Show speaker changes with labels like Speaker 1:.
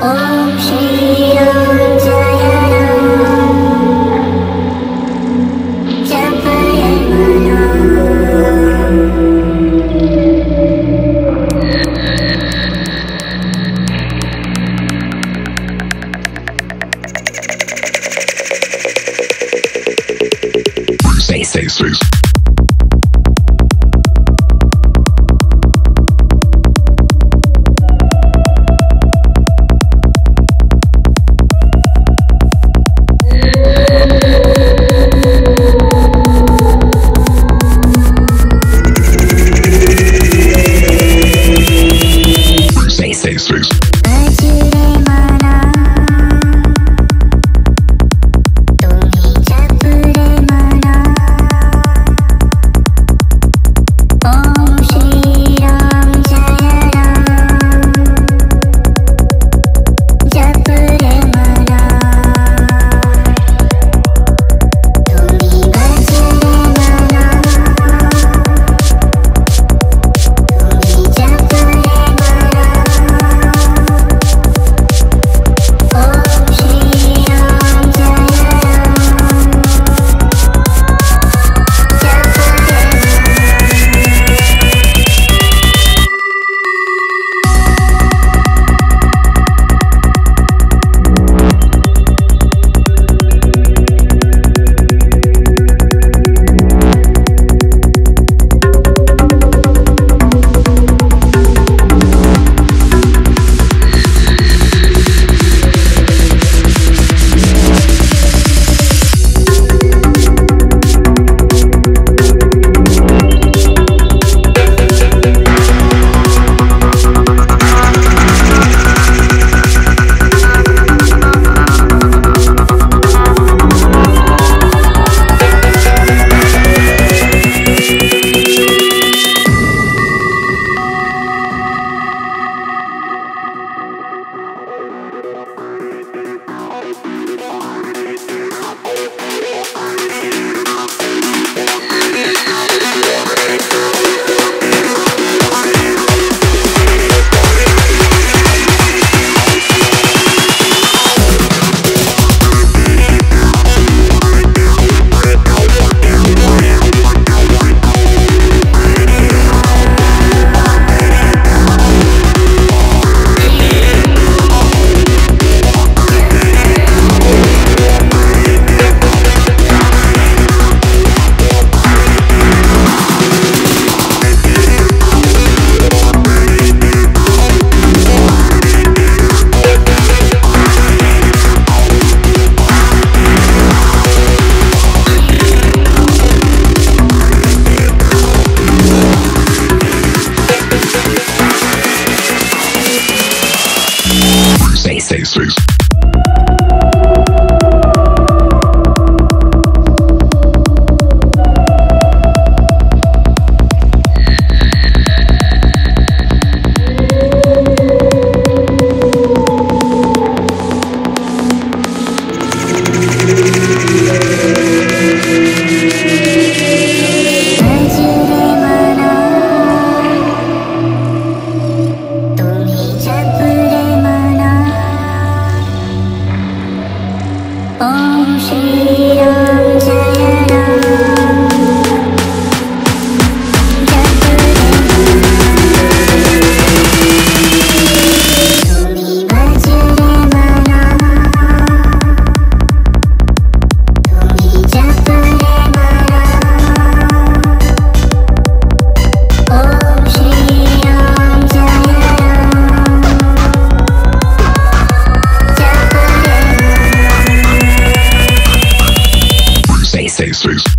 Speaker 1: Oh, she don't
Speaker 2: States. States. States.